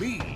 me.